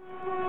you